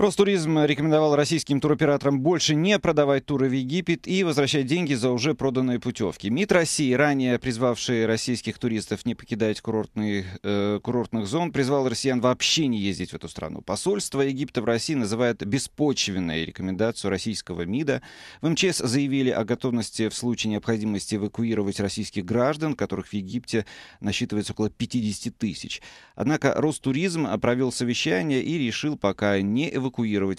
Ростуризм рекомендовал российским туроператорам больше не продавать туры в Египет и возвращать деньги за уже проданные путевки. МИД России, ранее призвавший российских туристов не покидать курортные, э, курортных зон, призвал россиян вообще не ездить в эту страну. Посольство Египта в России называет беспочвенной рекомендацию российского МИДа. В МЧС заявили о готовности в случае необходимости эвакуировать российских граждан, которых в Египте насчитывается около 50 тысяч. Однако Ростуризм провел совещание и решил пока не эвакуировать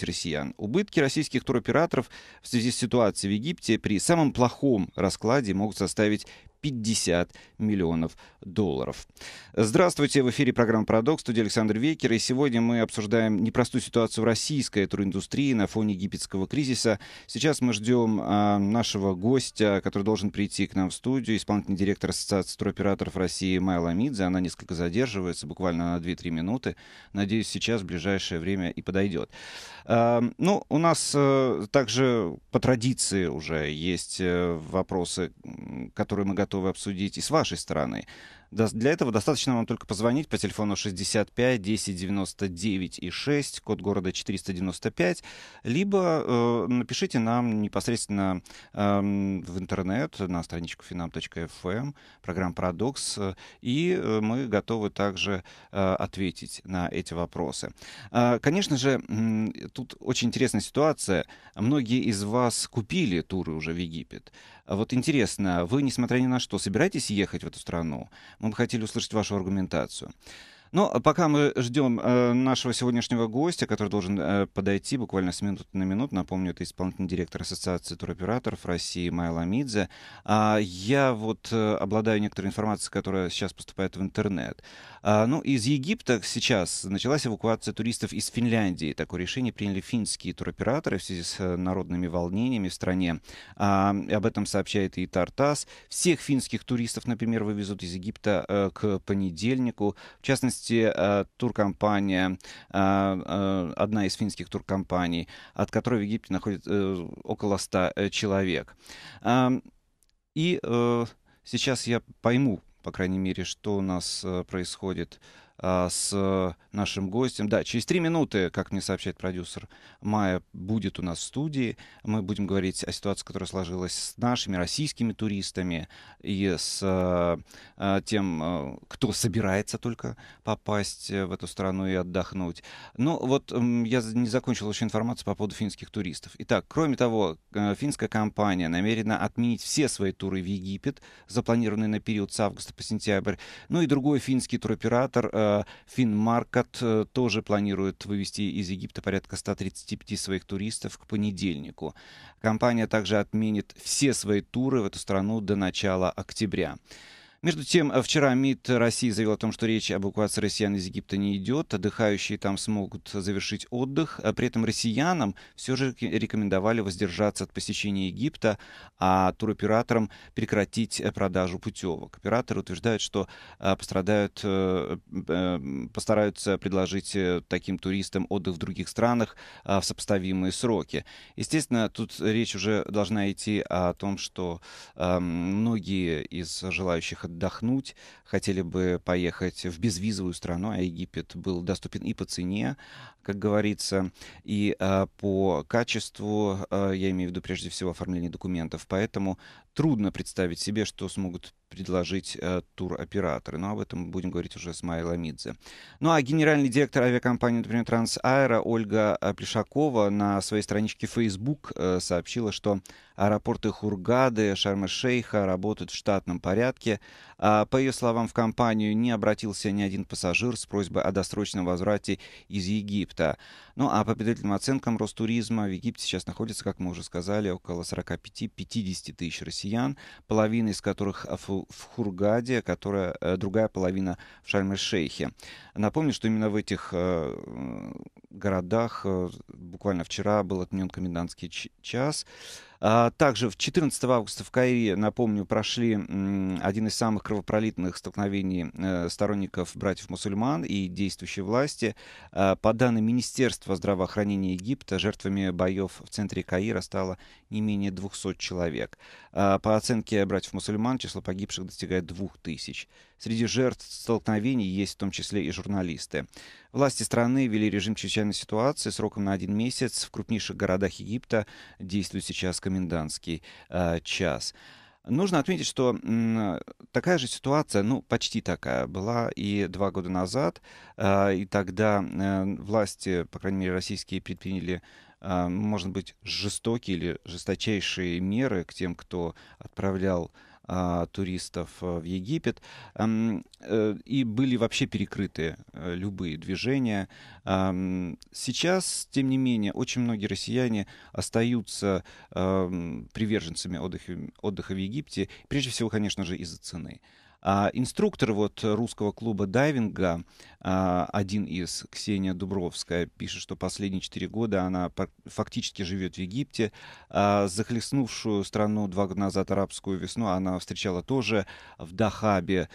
россиян. Убытки российских туроператоров в связи с ситуацией в Египте при самом плохом раскладе могут составить 50 миллионов долларов. Здравствуйте, в эфире программа «Парадокс», студия Александр Векер, и сегодня мы обсуждаем непростую ситуацию в российской туриндустрии на фоне египетского кризиса. Сейчас мы ждем а, нашего гостя, который должен прийти к нам в студию, исполнительный директор Ассоциации туроператоров России Майя Ламидзе. Она несколько задерживается, буквально на 2-3 минуты. Надеюсь, сейчас в ближайшее время и подойдет. А, ну, у нас а, также по традиции уже есть э, вопросы, которые мы готовы готовы обсудить и с вашей стороны. Для этого достаточно вам только позвонить по телефону 65 10 99 и 6, код города 495, либо э, напишите нам непосредственно э, в интернет на страничку finam.fm, эм, программа «Парадокс», и э, мы готовы также э, ответить на эти вопросы. Э, конечно же, э, тут очень интересная ситуация. Многие из вас купили туры уже в Египет. Вот интересно, вы, несмотря ни на что, собираетесь ехать в эту страну? Мы бы хотели услышать вашу аргументацию. Но ну, а пока мы ждем э, нашего сегодняшнего гостя, который должен э, подойти буквально с минуты на минуту, напомню, это исполнительный директор Ассоциации туроператоров России Майя Ламидзе. А я вот э, обладаю некоторой информацией, которая сейчас поступает в интернет. А, ну, из Египта сейчас началась эвакуация туристов из Финляндии. Такое решение приняли финские туроператоры в связи с э, народными волнениями в стране. А, об этом сообщает и Тартас. Всех финских туристов, например, вывезут из Египта э, к понедельнику. В частности, э, туркомпания, э, одна из финских туркомпаний, от которой в Египте находится около 100 человек. И сейчас я пойму, по крайней мере, что у нас происходит а, с нашим гостем. Да, через три минуты, как мне сообщает продюсер, Майя будет у нас в студии. Мы будем говорить о ситуации, которая сложилась с нашими российскими туристами и с а, тем, а, кто собирается только попасть в эту страну и отдохнуть. Ну вот я не закончил еще информацию по поводу финских туристов. Итак, кроме того, финская компания намерена отменить все свои туры в Египет, запланированные на период с августа по сентябрь. Ну и другой финский туроператор Финмаркет э, тоже планирует вывести из Египта порядка 135 своих туристов к понедельнику. Компания также отменит все свои туры в эту страну до начала октября. Между тем, вчера МИД России заявил о том, что речь об эвакуации россиян из Египта не идет. Отдыхающие там смогут завершить отдых. А при этом россиянам все же рекомендовали воздержаться от посещения Египта, а туроператорам прекратить продажу путевок. Операторы утверждают, что пострадают, э, э, постараются предложить э, таким туристам отдых в других странах в сопоставимые сроки. Естественно, тут речь уже должна идти о том, что многие из желающих отдохнуть, хотели бы поехать в безвизовую страну, а Египет был доступен и по цене, как говорится, и э, по качеству, э, я имею в виду прежде всего оформление документов. Поэтому трудно представить себе, что смогут предложить э, туроператоры. Но об этом будем говорить уже с Майей Ламидзе. Ну а генеральный директор авиакомпании, например, Трансаэро Ольга Плешакова на своей страничке Facebook э, сообщила, что аэропорты Хургады, Шарм-Шейха работают в штатном порядке. А, по ее словам, в компанию не обратился ни один пассажир с просьбой о досрочном возврате из Египта. Ну а по предварительным оценкам Ростуризма в Египте сейчас находится, как мы уже сказали, около 45-50 тысяч россиян, половина из которых в Хургаде, которая, э, другая половина в Шарм-эль-Шейхе. Напомню, что именно в этих э, городах э, буквально вчера был отменен комендантский час. А, также в 14 августа в Каире, напомню, прошли один из самых кровопролитных столкновений э, сторонников братьев-мусульман и действующей власти. А, по данным Министерства здравоохранения Египта, жертвами боев в центре Каира стало не менее 200 человек. А, по оценке братьев-мусульман, число погибших достигает 2000. Среди жертв столкновений есть в том числе и журналисты. Власти страны ввели режим чрезвычайной ситуации сроком на один месяц. В крупнейших городах Египта действует сейчас комендантский э, час. Нужно отметить, что такая же ситуация, ну, почти такая, была и два года назад. Э, и тогда э, власти, по крайней мере, российские, предприняли может быть, жестокие или жесточайшие меры к тем, кто отправлял туристов э, в Египет, э, и были вообще перекрыты э, любые движения. Сейчас, тем не менее, очень многие россияне остаются приверженцами отдыха, отдыха в Египте, прежде всего, конечно же, из-за цены. А инструктор вот русского клуба дайвинга, а, один из, Ксения Дубровская, пишет, что последние четыре года она фактически живет в Египте. А захлестнувшую страну два года назад арабскую весну она встречала тоже в Дахабе.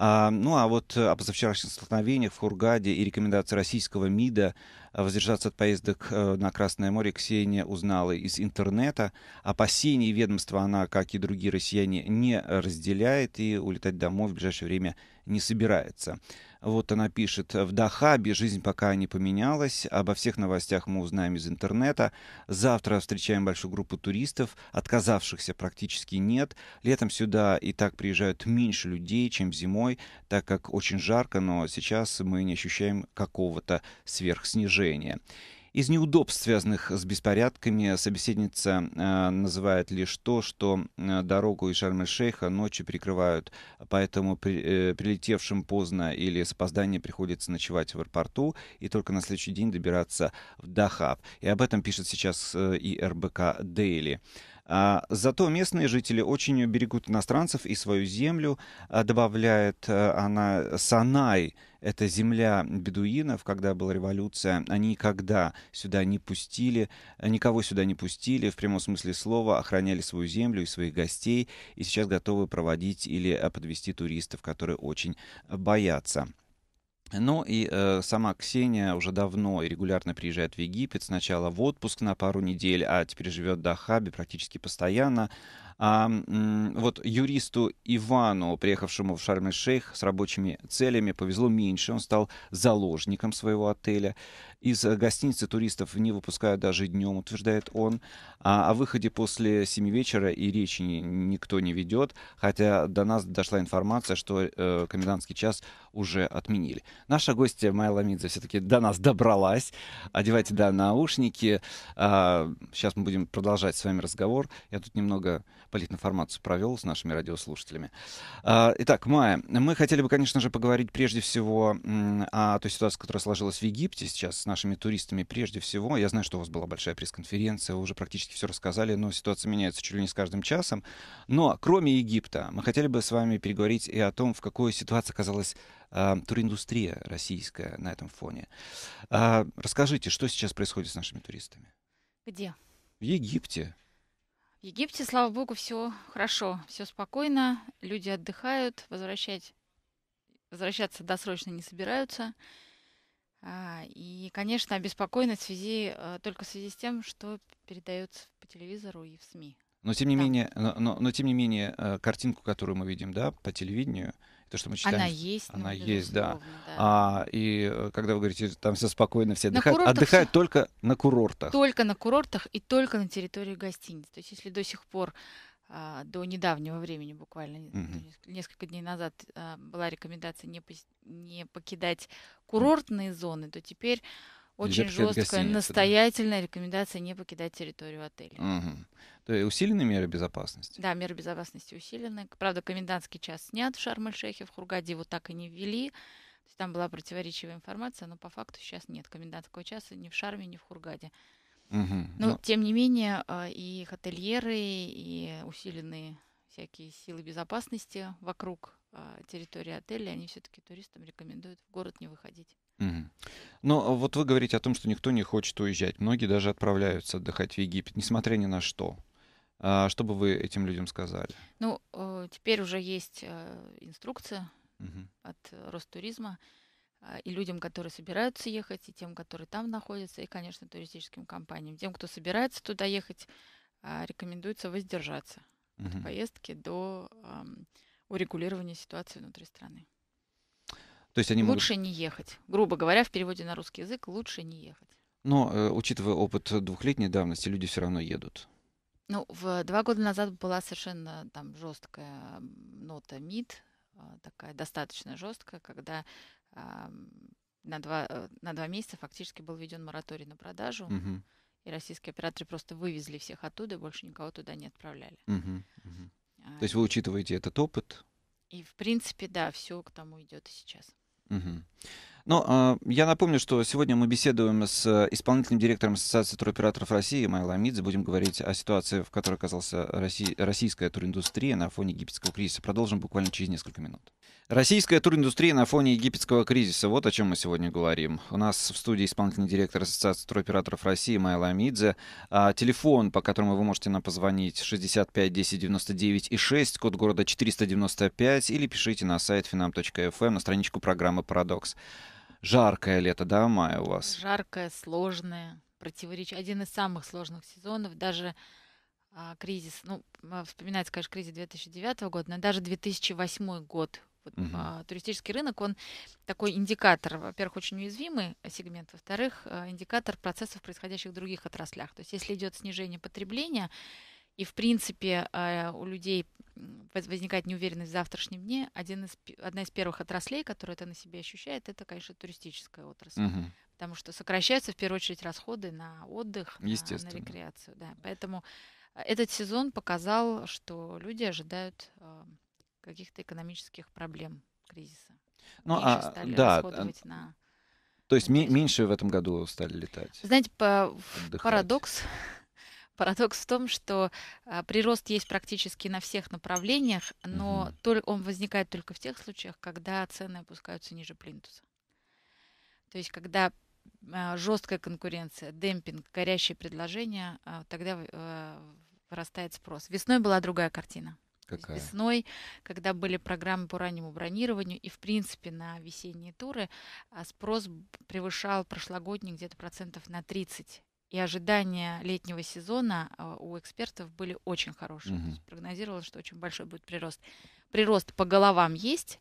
А, ну а вот о позавчерашних столкновениях в Хургаде и рекомендации российского МИДа воздержаться от поездок э, на Красное море Ксения узнала из интернета. Опасений ведомства она, как и другие россияне, не разделяет и улетать домой в ближайшее время не собирается. Вот она пишет, в Дахабе жизнь пока не поменялась, обо всех новостях мы узнаем из интернета. Завтра встречаем большую группу туристов, отказавшихся практически нет. Летом сюда и так приезжают меньше людей, чем зимой, так как очень жарко, но сейчас мы не ощущаем какого-то сверхснижения. Из неудобств, связанных с беспорядками, собеседница э, называет лишь то, что э, дорогу из Шарм-эль-Шейха ночью перекрывают, поэтому при, э, прилетевшим поздно или с опозданием приходится ночевать в аэропорту и только на следующий день добираться в Дахаб. И об этом пишет сейчас э, и РБК Дейли. А, зато местные жители очень берегут иностранцев и свою землю, а, добавляет а, она Санай. Это земля бедуинов, когда была революция. Они никогда сюда не пустили, никого сюда не пустили, в прямом смысле слова, охраняли свою землю и своих гостей, и сейчас готовы проводить или подвести туристов, которые очень боятся. Ну и э, сама Ксения уже давно и регулярно приезжает в Египет. Сначала в отпуск на пару недель, а теперь живет в Дахабе практически постоянно. А, вот юристу Ивану, приехавшему в Шарм-эль-Шейх с рабочими целями, повезло меньше. Он стал заложником своего отеля. Из гостиницы туристов не выпускают даже днем, утверждает он. А о выходе после семи вечера и речи никто не ведет, хотя до нас дошла информация, что э, комендантский час уже отменили. Наша гостья Майя Ламидзе все-таки до нас добралась. Одевайте, да, наушники. А, сейчас мы будем продолжать с вами разговор. Я тут немного политинформацию провел с нашими радиослушателями. А, итак, Майя, мы хотели бы, конечно же, поговорить прежде всего о той ситуации, которая сложилась в Египте сейчас с нашими туристами. Прежде всего, я знаю, что у вас была большая пресс-конференция, вы уже практически все рассказали, но ситуация меняется чуть ли не с каждым часом. Но кроме Египта, мы хотели бы с вами переговорить и о том, в какой ситуации оказалась туриндустрия российская на этом фоне. Э, расскажите, что сейчас происходит с нашими туристами? Где? В Египте. В Египте, слава богу, все хорошо, все спокойно, люди отдыхают, возвращать, возвращаться досрочно не собираются. А, и, конечно, обеспокоены в связи, а, только в связи с тем, что передается по телевизору и в СМИ. Но тем не да. менее, но, но, но тем не менее, картинку, которую мы видим, да, по телевидению, то, что мы читаем. Она есть. Она ну, есть, да. да. А, и э, когда вы говорите, там все спокойно, все отдыхают, отдыхают все... только на курортах. Только на курортах и только на территории гостиниц. То есть если до сих пор а, до недавнего времени, буквально угу. несколько дней назад, а, была рекомендация не, пос... не покидать курортные зоны, то теперь очень жесткая, настоятельная да. рекомендация не покидать территорию отеля. Угу. То есть усиленные меры безопасности? Да, меры безопасности усилены. Правда, комендантский час снят в Шарм-эль-Шейхе, в Хургаде его так и не ввели. То есть там была противоречивая информация, но по факту сейчас нет комендантского часа ни в Шарме, ни в Хургаде. Угу. Но, но тем не менее а, и хотельеры, и усиленные всякие силы безопасности вокруг а, территории отеля, они все-таки туристам рекомендуют в город не выходить. Угу. Но вот вы говорите о том, что никто не хочет уезжать. Многие даже отправляются отдыхать в Египет, несмотря ни на что. А что бы вы этим людям сказали? Ну, э, теперь уже есть э, инструкция угу. от Ростуризма а, и людям, которые собираются ехать, и тем, которые там находятся, и, конечно, туристическим компаниям. Тем, кто собирается туда ехать, а, рекомендуется воздержаться угу. от поездки до урегулирования ситуации внутри страны. То есть они лучше могут... не ехать. Грубо говоря, в переводе на русский язык лучше не ехать. Но, э, учитывая опыт двухлетней давности, люди все равно едут. Ну, в два года назад была совершенно там жесткая нота МИД, а, такая достаточно жесткая, когда а, на, два, э, на два месяца фактически был введен мораторий на продажу, угу. и российские операторы просто вывезли всех оттуда, и больше никого туда не отправляли. Угу, угу. А, То есть вы учитываете этот опыт? И, в принципе, да, все к тому идет и сейчас. Угу. Ну, а, я напомню, что сегодня мы беседуем с исполнительным директором Ассоциации туроператоров России Майла Амидзе. Будем говорить о ситуации, в которой оказалась российская туриндустрия на фоне египетского кризиса. Продолжим буквально через несколько минут. Российская туриндустрия на фоне египетского кризиса. Вот о чем мы сегодня говорим. У нас в студии исполнительный директор Ассоциации туроператоров России Майла Амидзе. А, телефон, по которому вы можете нам позвонить, 65 10 99 и 6, код города 495, или пишите на сайт finam.fm на страничку программы «Парадокс». Жаркое лето, да, мая у вас? Жаркое, сложное, противоречие. Один из самых сложных сезонов. Даже а, кризис, ну, вспоминается, конечно, кризис 2009 года, но даже 2008 год вот, угу. а, туристический рынок, он такой индикатор, во-первых, очень уязвимый сегмент, во-вторых, а, индикатор процессов, происходящих в других отраслях. То есть если идет снижение потребления, и, в принципе, а, у людей возникает неуверенность в завтрашнем дне, один из, одна из первых отраслей, которая это на себе ощущает, это, конечно, туристическая отрасль. Угу. Потому что сокращаются, в первую очередь, расходы на отдых, на, на рекреацию. Да. Поэтому этот сезон показал, что люди ожидают каких-то экономических проблем, кризиса. Ну, меньше а, стали да, расходовать на... То есть ми- меньше в этом году стали летать? Знаете, по- парадокс, парадокс в том, что а, прирост есть практически на всех направлениях, но угу. только, он возникает только в тех случаях, когда цены опускаются ниже плинтуса. То есть, когда а, жесткая конкуренция, демпинг, горящие предложения, а, тогда а, вырастает спрос. Весной была другая картина. Какая? Весной, когда были программы по раннему бронированию и, в принципе, на весенние туры а, спрос превышал прошлогодний где-то процентов на 30. И ожидания летнего сезона а, у экспертов были очень хорошие. Угу. прогнозировалось, что очень большой будет прирост. Прирост по головам есть,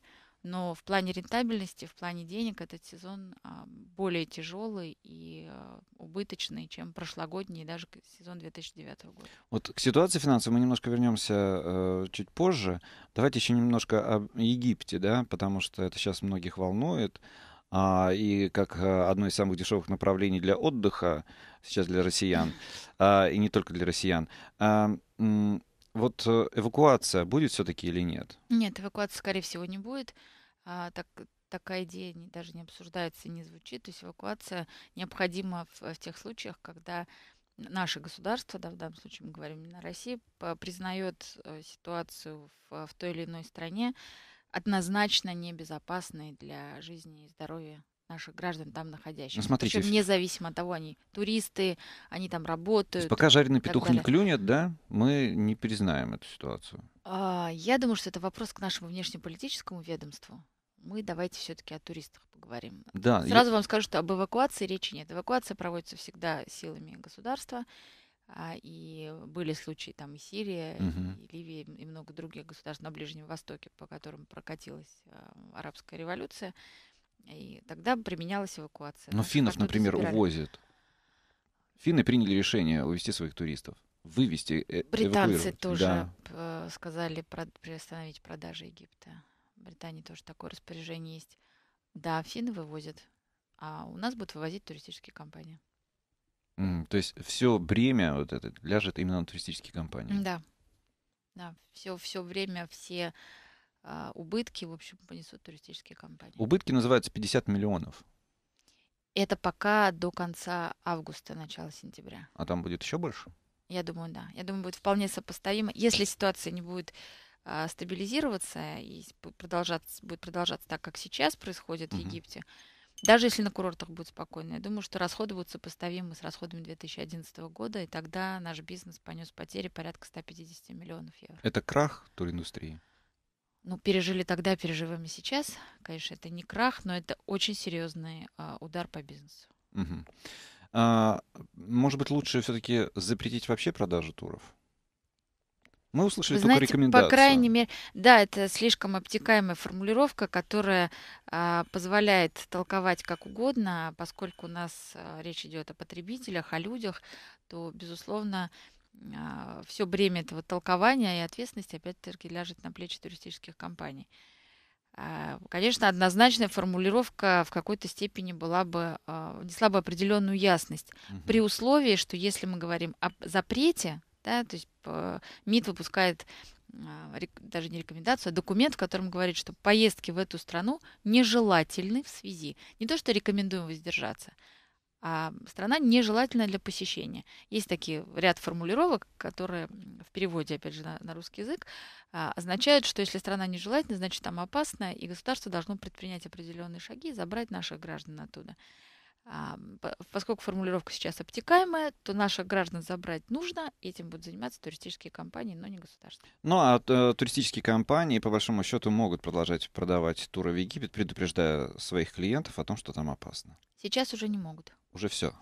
но в плане рентабельности, в плане денег этот сезон а, более тяжелый и а, убыточный, чем прошлогодний, даже сезон 2009 года. Вот к ситуации финансовой мы немножко вернемся э, чуть позже. Давайте еще немножко о Египте, да, потому что это сейчас многих волнует. А, и как э, одно из самых дешевых направлений для отдыха сейчас для россиян, а, и не только для россиян. А, вот э, эвакуация будет все-таки или нет? Нет, эвакуации, скорее всего, не будет. А, так, такая идея не, даже не обсуждается и не звучит. То есть эвакуация необходима в, в тех случаях, когда наше государство, да, в данном случае мы говорим именно Россия, признает э, ситуацию в, в той или иной стране однозначно небезопасной для жизни и здоровья наших граждан там находящихся. Ну, смотрите, Причем независимо от того, они туристы, они там работают. пока жареный петух не клюнет, да, мы не признаем эту ситуацию. А, я думаю, что это вопрос к нашему внешнеполитическому ведомству мы давайте все-таки о туристах поговорим. Да, Сразу я... вам скажу, что об эвакуации речи нет. Эвакуация проводится всегда силами государства. А, и были случаи там и Сирия, угу. и Ливия, и много других государств на Ближнем Востоке, по которым прокатилась а, арабская революция. И тогда применялась эвакуация. Но финнов, например, забирали. увозят. Финны приняли решение увезти своих туристов. Вывести, э, Британцы тоже да. сказали приостановить продажи Египта. Британии тоже такое распоряжение есть. Да, финны вывозят, а у нас будут вывозить туристические компании. Mm, то есть все бремя вот это ляжет именно на туристические компании. Да, да, все все время все а, убытки в общем понесут туристические компании. Убытки называются 50 миллионов. Это пока до конца августа, начала сентября. А там будет еще больше? Я думаю, да. Я думаю, будет вполне сопоставимо. Если ситуация не будет стабилизироваться и продолжаться, будет продолжаться так, как сейчас происходит угу. в Египте, Даже если на курортах будет спокойно, я думаю, что расходы будут сопоставимы с расходами 2011 года, и тогда наш бизнес понес потери порядка 150 миллионов евро. Это крах туриндустрии? Ну, пережили тогда, переживаем и сейчас. Конечно, это не крах, но это очень серьезный а, удар по бизнесу. Угу. А, может быть, лучше все-таки запретить вообще продажу туров? Мы услышали Вы только знаете, рекомендацию. По крайней мере, да, это слишком обтекаемая формулировка, которая а, позволяет толковать как угодно, поскольку у нас а, речь идет о потребителях, о людях, то, безусловно, а, все бремя этого толкования и ответственности опять-таки ляжет на плечи туристических компаний. А, конечно, однозначная формулировка в какой-то степени была бы, а, внесла бы определенную ясность, угу. при условии, что если мы говорим о запрете, да, то есть МИД выпускает а, даже не рекомендацию, а документ, в котором говорит, что поездки в эту страну нежелательны в связи. Не то, что рекомендуем воздержаться, а страна нежелательна для посещения. Есть такие ряд формулировок, которые в переводе, опять же, на, на русский язык а, означают, что если страна нежелательна, значит там опасна, и государство должно предпринять определенные шаги и забрать наших граждан оттуда. Поскольку формулировка сейчас обтекаемая, то наших граждан забрать нужно, этим будут заниматься туристические компании, но не государство. Ну а э, туристические компании, по большому счету, могут продолжать продавать туры в Египет, предупреждая своих клиентов о том, что там опасно. Сейчас уже не могут. Уже все.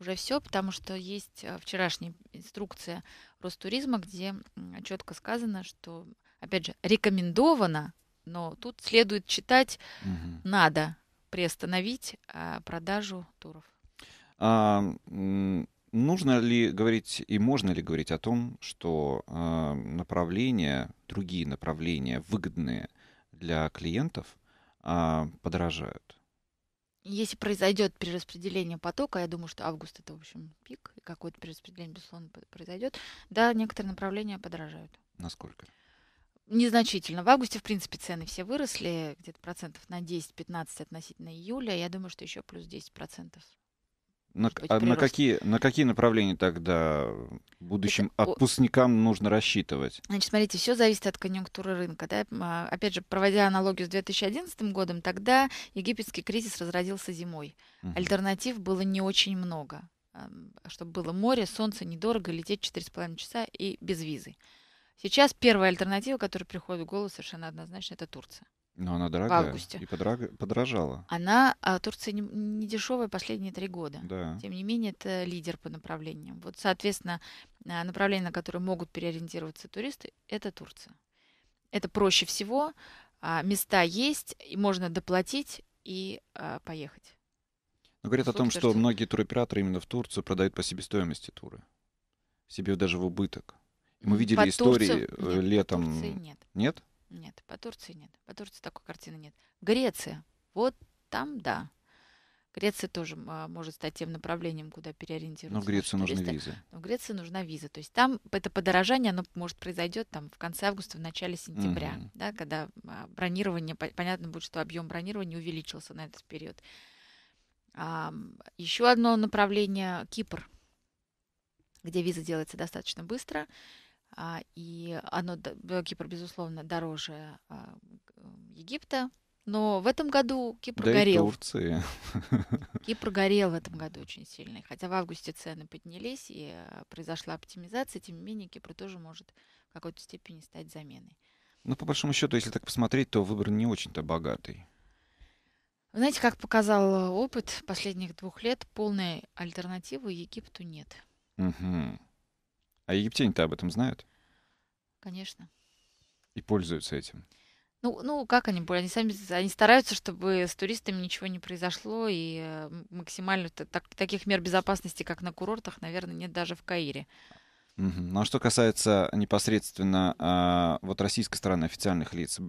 Уже все, потому что есть э, вчерашняя инструкция Ростуризма, где четко сказано, что, опять же, рекомендовано, но тут следует читать угу. надо приостановить а, продажу туров. А, нужно ли говорить и можно ли говорить о том, что а, направления, другие направления, выгодные для клиентов, а, подорожают? Если произойдет перераспределение потока, я думаю, что август это, в общем, пик, и какое-то перераспределение, безусловно, произойдет, да, некоторые направления подорожают. Насколько? Незначительно. В августе, в принципе, цены все выросли, где-то процентов на 10-15 относительно июля. Я думаю, что еще плюс 10 процентов. На, а на, какие, на какие направления тогда будущим Это, отпускникам нужно рассчитывать? Значит, смотрите, все зависит от конъюнктуры рынка. Да? А, опять же, проводя аналогию с 2011 годом, тогда египетский кризис разразился зимой. Угу. Альтернатив было не очень много. Чтобы было море, солнце, недорого, лететь 4,5 часа и без визы. Сейчас первая альтернатива, которая приходит в голову совершенно однозначно, это Турция. Но она дорогая. В августе. И подраг... подорожала. Она, а Турция не, не дешевая последние три года. Да. Тем не менее, это лидер по направлениям. Вот, соответственно, а, направление, на которое могут переориентироваться туристы, это Турция. Это проще всего. А, места есть, и можно доплатить и а, поехать. Но говорят о том, что многие туроператоры именно в Турцию продают по себестоимости туры. Себе даже в убыток. Мы видели по истории Турцию... Э, нет, летом. По Турции нет. Нет? Нет, по Турции нет. По Турции такой картины нет. Греция. Вот там, да. Греция тоже а, может стать тем направлением, куда переориентироваться. Но в Греции нужны визы. Но в Греции нужна виза. То есть там это подорожание, оно может произойдет там в конце августа, в начале сентября, mm-hmm. да, когда а, бронирование, понятно будет, что объем бронирования увеличился на этот период. А, еще одно направление Кипр, где виза делается достаточно быстро. А, и оно, Кипр, безусловно, дороже а, Египта, но в этом году Кипр да горел. И Турции. Кипр горел в этом году очень сильно. Хотя в августе цены поднялись и а, произошла оптимизация, тем не менее Кипр тоже может в какой-то степени стать заменой. Ну, по большому счету, если так посмотреть, то выбор не очень-то богатый. Знаете, как показал опыт последних двух лет, полной альтернативы Египту нет. Угу. А египтяне-то об этом знают? Конечно. И пользуются этим. Ну, ну как они Они сами они стараются, чтобы с туристами ничего не произошло, и э, максимально так, таких мер безопасности, как на курортах, наверное, нет даже в Каире. Ну а что касается непосредственно а, вот российской стороны официальных лиц,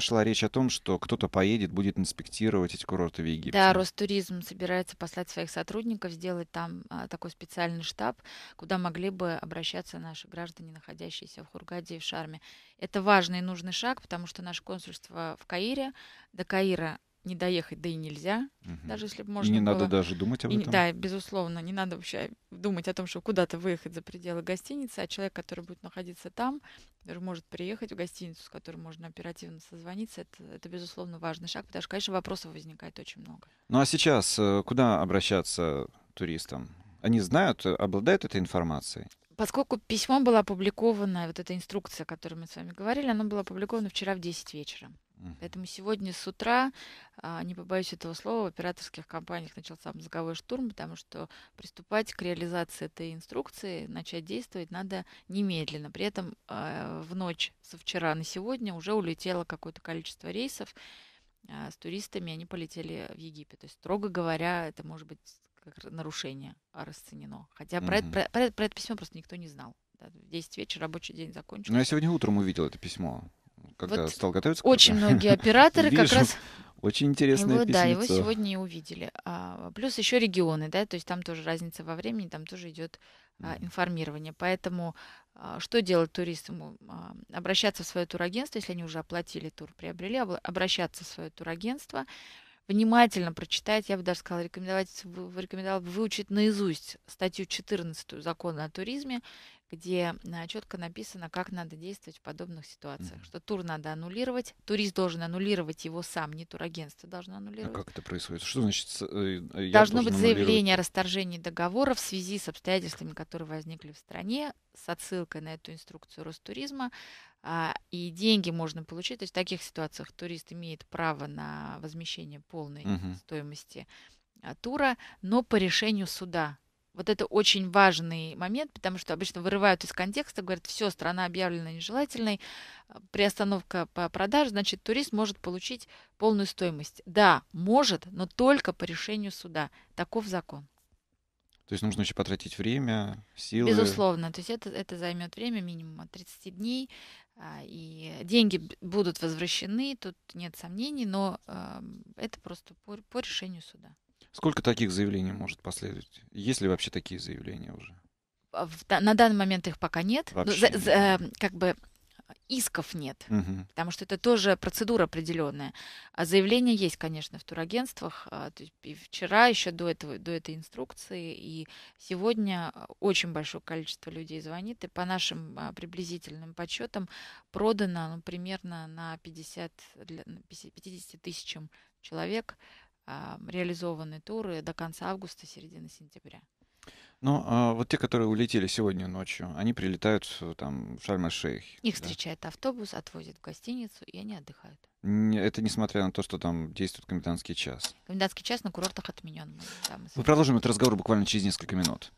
шла речь о том, что кто-то поедет, будет инспектировать эти курорты в Египте. Да, Ростуризм собирается послать своих сотрудников, сделать там а, такой специальный штаб, куда могли бы обращаться наши граждане, находящиеся в Хургаде и в Шарме. Это важный и нужный шаг, потому что наше консульство в Каире, до Каира не доехать, да и нельзя, угу. даже если бы можно И не было. надо даже думать об и, этом. Да, безусловно, не надо вообще думать о том, что куда-то выехать за пределы гостиницы, а человек, который будет находиться там, который может приехать в гостиницу, с которой можно оперативно созвониться, это, это безусловно, важный шаг, потому что, конечно, вопросов возникает очень много. Ну а сейчас э, куда обращаться туристам? Они знают, обладают этой информацией? Поскольку письмо было опубликовано, вот эта инструкция, о которой мы с вами говорили, она была опубликована вчера в 10 вечера. Поэтому сегодня с утра, а, не побоюсь этого слова, в операторских компаниях начался мозговой штурм, потому что приступать к реализации этой инструкции, начать действовать надо немедленно. При этом а, в ночь со вчера на сегодня уже улетело какое-то количество рейсов а, с туристами, они полетели в Египет. То есть, строго говоря, это может быть как нарушение расценено. Хотя про, это, про, про, про это письмо просто никто не знал. В 10 вечера рабочий день закончился. Ну, я сегодня утром увидел это письмо когда вот стал готовиться? Очень многие операторы как раз... Очень интересное его, Да, его сегодня и увидели. А, плюс еще регионы, да, то есть там тоже разница во времени, там тоже идет а, информирование. Поэтому а, что делать туристам? А, обращаться в свое турагентство, если они уже оплатили тур, приобрели, обращаться в свое турагентство, внимательно прочитать, я бы даже сказала, рекомендовать, рекомендовала выучить наизусть статью 14 закона о туризме, где а, четко написано, как надо действовать в подобных ситуациях. Mm-hmm. Что тур надо аннулировать, турист должен аннулировать его сам, не турагентство должно аннулировать. А как это происходит? Что значит? Э, я Должно быть заявление о расторжении договора в связи с обстоятельствами, которые возникли в стране, с отсылкой на эту инструкцию Ростуризма. А, и деньги можно получить. То есть в таких ситуациях турист имеет право на возмещение полной mm-hmm. стоимости а, тура, но по решению суда вот это очень важный момент, потому что обычно вырывают из контекста, говорят, все, страна объявлена нежелательной, а, приостановка по продаже, значит, турист может получить полную стоимость. Да, может, но только по решению суда. Таков закон. То есть нужно еще потратить время, силы. Безусловно. То есть это, это займет время минимум от 30 дней. А, и деньги будут возвращены, тут нет сомнений, но э, это просто по, по решению суда. Сколько таких заявлений может последовать? Есть ли вообще такие заявления уже? А, на данный момент их пока нет. Ну, за, за, э, как бы исков нет, угу. потому что это тоже процедура определенная. А заявления есть, конечно, в турагентствах. А, и вчера еще до этого, до этой инструкции, и сегодня очень большое количество людей звонит, и по нашим приблизительным подсчетам продано ну, примерно на 50, 50 тысячам человек реализованы туры до конца августа, середины сентября. Ну, а вот те, которые улетели сегодня ночью, они прилетают там в Шарм-эль-Шейх. Их да? встречает автобус, отвозит в гостиницу, и они отдыхают. Это несмотря на то, что там действует комендантский час. Комендантский час на курортах отменен. Да, мы, мы продолжим этот разговор буквально через несколько минут.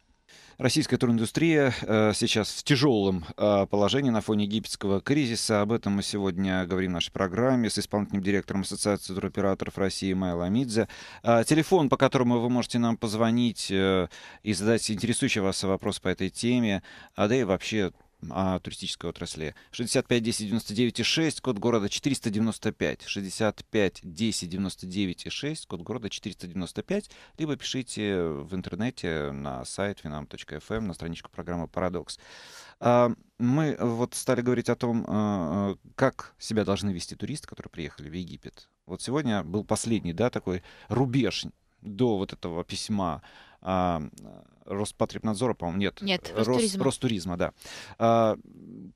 Российская туриндустрия э, сейчас в тяжелом э, положении на фоне египетского кризиса. Об этом мы сегодня говорим в нашей программе с исполнительным директором Ассоциации туроператоров России Майя Ламидзе. Э, телефон, по которому вы можете нам позвонить и задать интересующий вас вопрос по этой теме, а да и вообще о туристической отрасли. 65 10 99 6, код города 495. 65 10 99 6, код города 495. Либо пишите в интернете на сайт finam.fm, на страничку программы «Парадокс». А, мы вот стали говорить о том, а, как себя должны вести туристы, которые приехали в Египет. Вот сегодня был последний, да, такой рубеж до вот этого письма а, Роспотребнадзора, по-моему, нет. Нет. Рос, Ростуризма, да. А,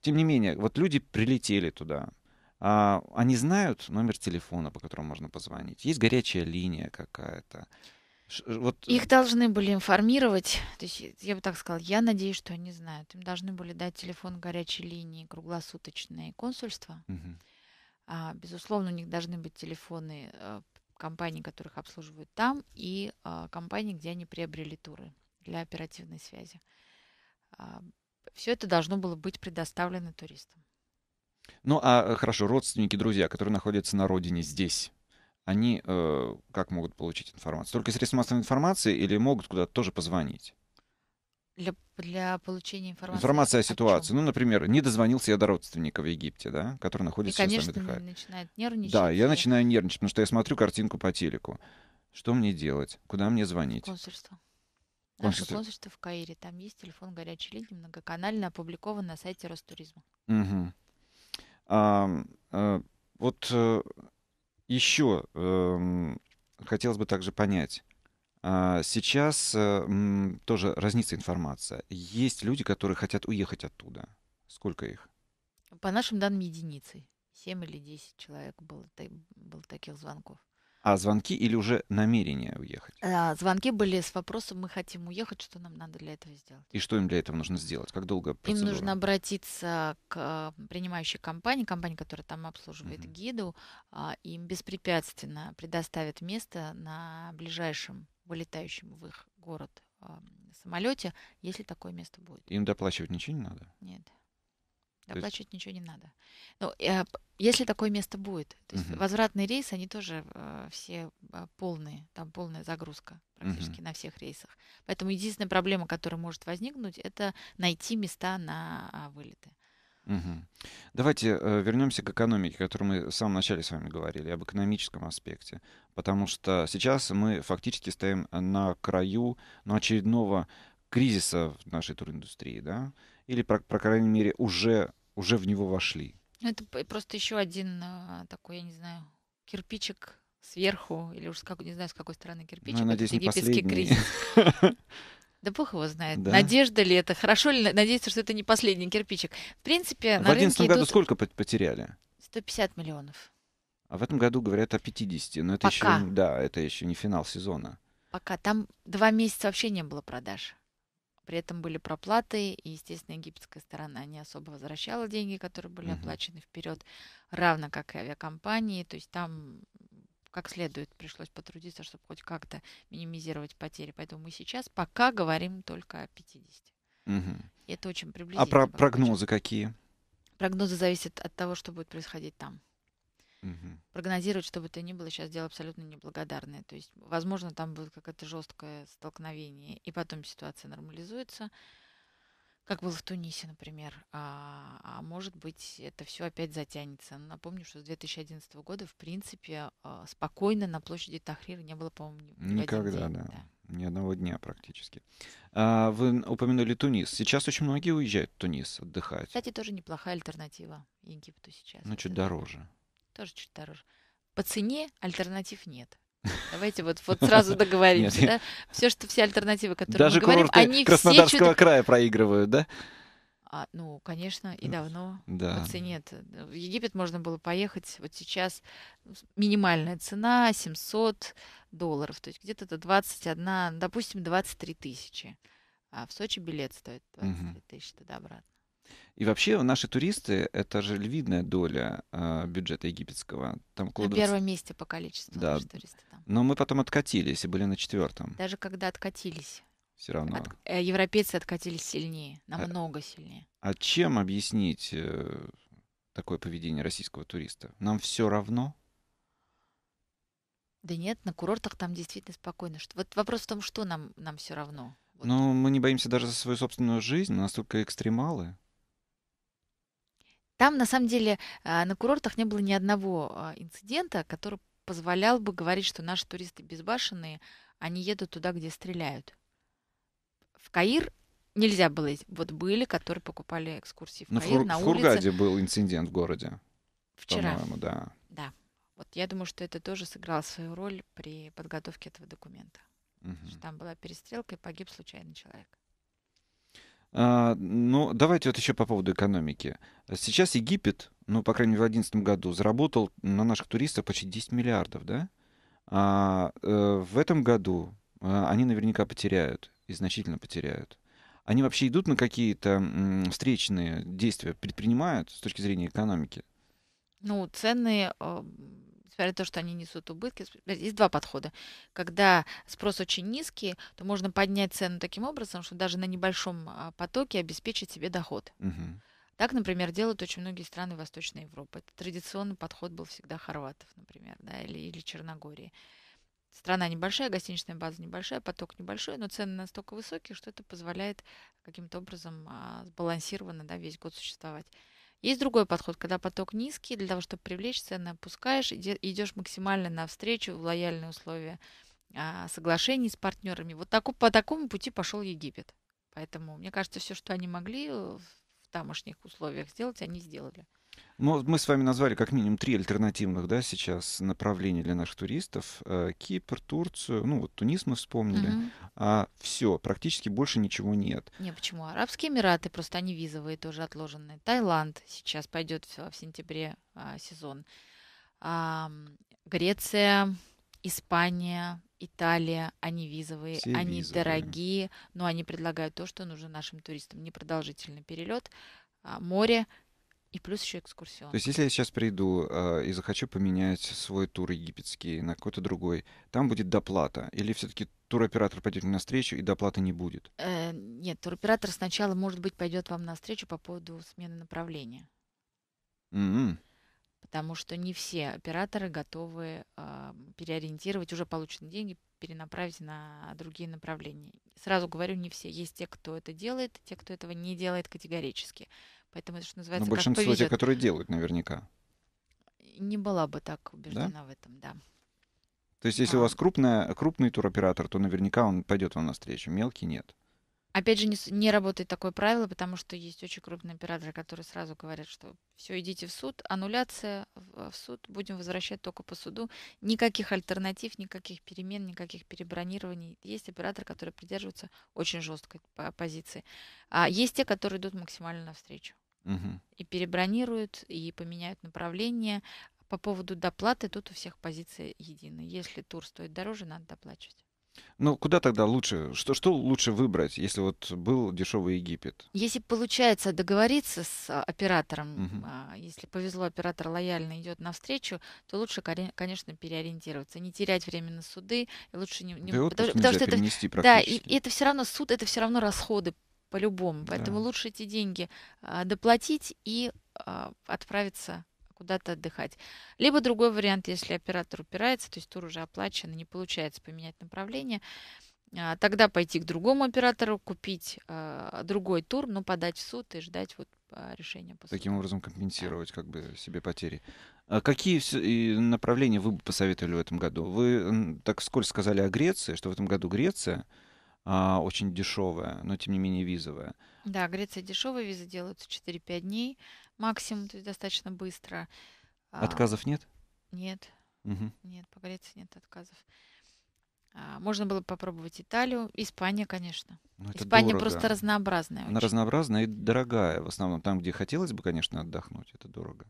тем не менее, вот люди прилетели туда. А, они знают номер телефона, по которому можно позвонить. Есть горячая линия какая-то. Вот... Их должны были информировать, то есть я бы так сказала, я надеюсь, что они знают. Им должны были дать телефон горячей линии круглосуточное консульство. Угу. А, безусловно, у них должны быть телефоны э, компаний, которых обслуживают там, и а, компаний, где они приобрели туры для оперативной связи. А, все это должно было быть предоставлено туристам. Ну, а хорошо, родственники, друзья, которые находятся на родине здесь, они э, как могут получить информацию? Только средства массовой информации или могут куда-то тоже позвонить? Для, для получения информации. Информация о ситуации. О ну, например, не дозвонился я до родственника в Египте, да, который находится и, конечно, начинает нервничать. Да, я начинаю нервничать, потому что я смотрю картинку по телеку. Что мне делать? Куда мне звонить? Консульство. Наше консульство в Каире. Там есть телефон горячей линии, многоканально опубликован на сайте Ростуризма. Угу. А, а, вот э, Еще эм, хотелось бы также понять. А, сейчас э, тоже разнится информация. Есть люди, которые хотят уехать оттуда. Сколько их? По нашим данным, единицей. 7 или 10 человек было, было таких звонков. А звонки или уже намерение уехать? А, звонки были с вопросом, мы хотим уехать, что нам надо для этого сделать? И что им для этого нужно сделать? Как долго процедура? Им нужно обратиться к принимающей компании, компании, которая там обслуживает угу. гиду, а, им беспрепятственно предоставят место на ближайшем вылетающем в их город а, самолете, если такое место будет. Им доплачивать ничего не надо? Нет. Доплачивать есть... ничего не надо. Но э, если такое место будет, то есть угу. возвратные рейсы, они тоже э, все э, полные, там полная загрузка практически угу. на всех рейсах. Поэтому единственная проблема, которая может возникнуть, это найти места на вылеты. Угу. Давайте э, вернемся к экономике, о которой мы в самом начале с вами говорили, об экономическом аспекте. Потому что сейчас мы фактически стоим на краю ну, очередного кризиса в нашей туриндустрии, да? Или, по, по крайней мере, уже, уже в него вошли? Это просто еще один а, такой, я не знаю, кирпичик сверху, или уж как, не знаю, с какой стороны кирпичик. Ну, надеюсь, египетский кризис. Да бог его знает. Да. Надежда ли это? Хорошо ли надеяться, что это не последний кирпичик? В принципе, В 2011 году идут... сколько потеряли? 150 миллионов. А в этом году говорят о 50. Но это Пока. еще, да, это еще не финал сезона. Пока. Там два месяца вообще не было продаж. При этом были проплаты, и, естественно, египетская сторона не особо возвращала деньги, которые были оплачены вперед, равно как и авиакомпании. То есть там как следует пришлось потрудиться, чтобы хоть как-то минимизировать потери. Поэтому мы сейчас пока говорим только о 50. Угу. И это очень приблизительно. А про прогнозы какие? Прогнозы зависят от того, что будет происходить там. Угу. Прогнозировать, что бы то ни было, сейчас дело абсолютно неблагодарное. То есть, возможно, там будет какое-то жесткое столкновение, и потом ситуация нормализуется, как было в Тунисе, например. А, а может быть, это все опять затянется. Напомню, что с 2011 года, в принципе, а, спокойно на площади Тахрира не было, по-моему, ни Никогда, да. да. Ни одного дня практически. А, вы упомянули Тунис. Сейчас очень многие уезжают в Тунис отдыхать. Кстати, тоже неплохая альтернатива Египту сейчас. Ну, чуть дороже тоже чуть дороже. По цене альтернатив нет. Давайте вот, вот сразу договоримся, да? Все, что все альтернативы, которые Даже мы говорим, они Краснодарского все края проигрывают, да? А, ну, конечно, и давно да. по цене. -то. В Египет можно было поехать вот сейчас. Ну, минимальная цена 700 долларов, то есть где-то до 21, допустим, 23 тысячи. А в Сочи билет стоит 23 угу. тысячи туда-обратно. И вообще наши туристы — это же львиная доля э, бюджета египетского. Там на 20... первом месте по количеству да. наши туристы там. Но мы потом откатились и были на четвертом. Даже когда откатились. Все равно. От, э, европейцы откатились сильнее, намного а, сильнее. А чем объяснить э, такое поведение российского туриста? Нам все равно? Да нет, на курортах там действительно спокойно. Вот вопрос в том, что нам, нам все равно. Вот. Но мы не боимся даже за свою собственную жизнь, настолько экстремалы. Там, на самом деле, а, на курортах не было ни одного а, инцидента, который позволял бы говорить, что наши туристы безбашенные, они едут туда, где стреляют. В Каир нельзя было. Вот были, которые покупали экскурсии в Но Каир в, на в Хургаде был инцидент в городе. Вчера. По-моему, да. Да. Вот я думаю, что это тоже сыграло свою роль при подготовке этого документа. Угу. Там была перестрелка и погиб случайный человек. А, ну, давайте вот еще по поводу экономики. Сейчас Египет, ну, по крайней мере, в 2011 году заработал на наших туристах почти 10 миллиардов, да? А э, в этом году э, они наверняка потеряют, и значительно потеряют. Они вообще идут на какие-то встречные действия, предпринимают с точки зрения экономики? Ну, цены э, несмотря на то, что они несут убытки. Есть два подхода. Когда спрос очень низкий, то можно поднять цену таким образом, что даже на небольшом а, потоке обеспечить себе доход. Угу. Так, например, делают очень многие страны Восточной Европы. Это традиционный подход был всегда хорватов, например, да, или, или Черногории. Страна небольшая, гостиничная база небольшая, поток небольшой, но цены настолько высокие, что это позволяет каким-то образом а, сбалансированно да, весь год существовать. Есть другой подход, когда поток низкий, для того, чтобы привлечь цены, опускаешь, идешь максимально навстречу в лояльные условия а, соглашений с партнерами. Вот так, по такому пути пошел Египет. Поэтому, мне кажется, все, что они могли в тамошних условиях сделать, они сделали. Ну, мы с вами назвали как минимум три альтернативных, да, сейчас направления для наших туристов. Э, Кипр, Турцию, ну вот Тунис мы вспомнили. Мгм. А все, практически больше ничего нет. Не, почему? Арабские Эмираты, просто они визовые тоже отложенные. Таиланд сейчас пойдет в, в сентябре а, сезон. Ам, Греция, Испания, Италия, они визовые, Все они визовые. дорогие, но они предлагают то, что нужно нашим туристам. Непродолжительный перелет, а, море и плюс еще экскурсион. То есть, если я сейчас приду э, и захочу поменять свой тур египетский на какой-то другой, там будет доплата? Или все-таки туроператор пойдет мне навстречу и доплаты не будет? Э, нет, туроператор сначала, может быть, пойдет вам навстречу по поводу смены направления. М-м. потому что не все операторы готовы а, переориентировать уже полученные деньги, перенаправить на другие направления. Сразу говорю, не все. Есть те, кто это делает, те, кто этого не делает категорически. Поэтому это, что Но называется, как Ну, большинство тех, повезет. которые делают, наверняка. Не была бы так убеждена в этом, да. То есть, если у А. вас крупная, крупный туроператор, то наверняка он пойдет вам навстречу. Мелкий нет. Опять же, не, не работает такое правило, потому что есть очень крупные операторы, которые сразу говорят, что все, идите в суд, аннуляция в, суд, будем возвращать только по суду. Никаких альтернатив, никаких перемен, никаких перебронирований. Есть операторы, которые придерживаются очень жесткой по- позиции. А есть те, которые идут максимально навстречу. Мгм. И перебронируют, и поменяют направление. По поводу доплаты тут у всех позиция единая. Если тур стоит дороже, надо доплачивать. Ну, куда тогда лучше? Что, что лучше выбрать, если вот был дешевый Египет? Если получается договориться с а, оператором, а, если повезло, оператор лояльно идет навстречу, то лучше, конечно, переориентироваться, не терять время на суды, лучше не, не- Да потому, потому что это, да, и, и это все равно суд, это все равно расходы по-любому, поэтому Да. лучше эти деньги а, доплатить и отправиться куда-то отдыхать. Либо другой вариант, если оператор упирается, то есть тур уже оплачен, не получается поменять направление, а, тогда пойти к другому оператору, купить а, другой тур, но подать в суд и ждать вот а, решения по Таким образом компенсировать как бы себе потери. А какие направления вы бы посоветовали в этом году? Вы так вскользь сказали о Греции, что в этом году Греция а, очень дешевая, но тем не менее визовая. Да, Греция дешевые визы делаются 4-5 дней максимум, то есть достаточно быстро. А, Отказов нет? Нет, Мгм. нет, по Греции нет отказов. А, Можно было попробовать Италию, Испания, конечно. Ну, это Испания дорого. просто разнообразная. Она очень. разнообразная и дорогая. В основном там, где хотелось бы, конечно, отдохнуть, это дорого.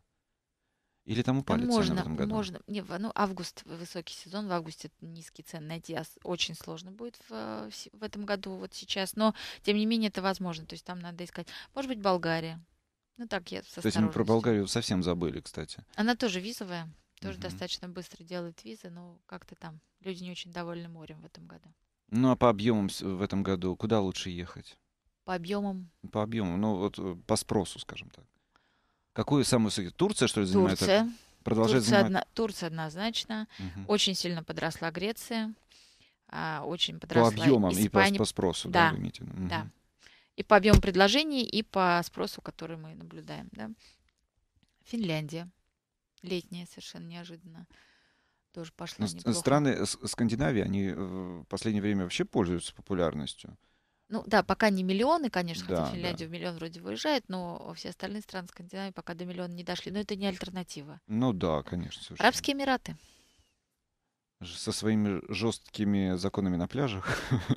Или там упали цены в можно, этом году? можно. Не, ну, август высокий сезон, в августе низкие цены найти ос- очень сложно будет в, в этом году, вот сейчас. Но, тем не менее, это возможно. То есть там надо искать. Может быть, Болгария. Ну так, я с То есть мы про. Болгарию совсем забыли, кстати. Она тоже визовая, тоже Мгм. достаточно быстро делает визы, но как-то там люди не очень довольны морем в этом году. Ну а по объемам в этом году куда лучше ехать? По объемам По объему, ну вот э, по спросу, скажем так. Какую самую? Турция, что ли, занимает? Турция. Продолжает Турция, занимать? одна- Турция однозначно. Мгм. Очень сильно подросла Греция. а, очень По подросла объемам и по, Испания. по спросу, да, Да, вы имеете виду? Да. И по объему предложений, и по спросу, который мы наблюдаем. Да. Финляндия. Летняя, совершенно неожиданно. Тоже пошла Ну, с- неплохо. страны Скандинавии, они в последнее время вообще пользуются популярностью. Ну да, пока не миллионы, конечно, Да, хотя да. в Финляндию в миллион вроде выезжает, но все остальные страны Скандинавии пока до миллиона не дошли. Но это не альтернатива. Ну да, конечно. совершенно. Арабские Эмираты. Со своими жесткими законами на пляжах.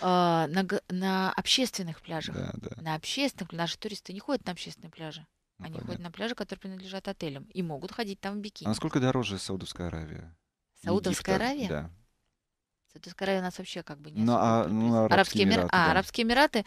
А, на, на общественных пляжах. Да, да. На общественных наши туристы не ходят на общественные пляжи. ну, Они понятно. ходят на пляжи, которые принадлежат отелям. И могут ходить там в А бикини. насколько дороже Саудовская Аравия? Саудовская Египта? Аравия? Да. Саудовская Аравия у нас вообще как бы не Ну, а, ну, Арабские Арабские Эмира- Эмираты, А, да. Арабские Эмираты,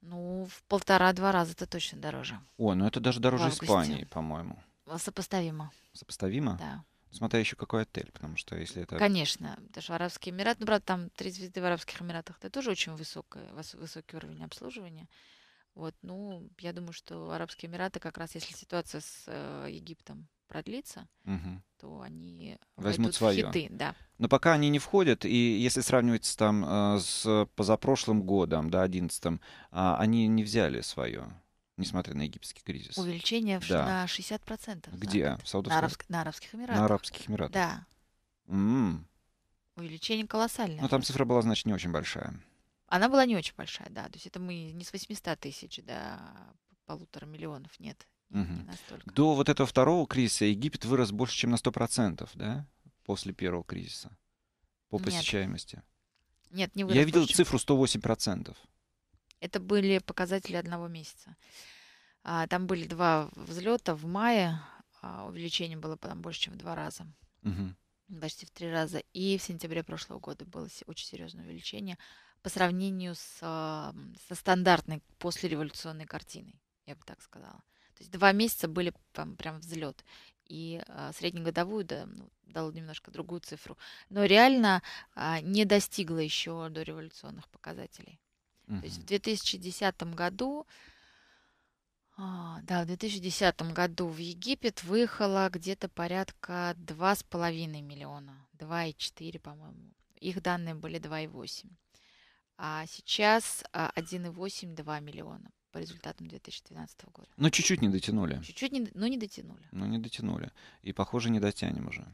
ну, в полтора-два раза это точно дороже. О, ну это даже дороже. Испании, по-моему. Сопоставимо, Сопоставимо? да. Смотря еще какой отель, потому что если это... Конечно, даже Арабские Эмираты, ну, правда, там три звезды в Арабских Эмиратах, это тоже очень высокое, выс- высокий уровень обслуживания. Вот, ну, я думаю, что Арабские Эмираты, как раз если ситуация с э, Египтом продлится, Мгм. то они Возьмут своё. хиты, да. Но пока они не входят, и если сравнивать там э, с позапрошлым годом, да, 11 они не взяли свое, несмотря на египетский кризис. Увеличение Да. на 60%. за Где? год. В На, Арабск- на Арабских Эмиратах. На Арабских Эмиратах. Да, М. увеличение колоссальное. Ну, там цифра была, значит, не очень большая. Она была не очень большая, да. То есть это мы не с 800 тысяч до полутора миллионов, нет. Угу. До вот этого второго кризиса Египет вырос больше, чем на 100%, да? После первого кризиса. По посещаемости. Нет, не вырос. Я видел больше. цифру 108%. Это были показатели одного месяца. А, там были два взлета в мае. А, увеличение было там больше, чем в два раза. Угу. Почти в три раза. И в сентябре прошлого года было очень серьезное увеличение по сравнению с, со стандартной послереволюционной картиной, я бы так сказала. То есть два месяца были прям, прям взлет. И а, среднегодовую да, ну, дал немножко другую цифру. Но реально а, не достигла еще до революционных показателей. Uh-huh. То есть в 2010 году а, да, в 2010 году в Египет выехало где-то порядка 2,5 миллиона, 2,4, по-моему. Их данные были 2,8. А сейчас 1,8-2 а, миллиона по результатам 2012 года. Ну, чуть-чуть не дотянули. Чуть-чуть, не, но не дотянули. Ну, не дотянули. И, похоже, не дотянем уже.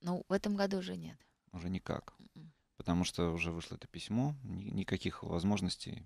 Ну, в этом году уже нет. Уже никак. Mm-mm. Потому что уже вышло это письмо, никаких возможностей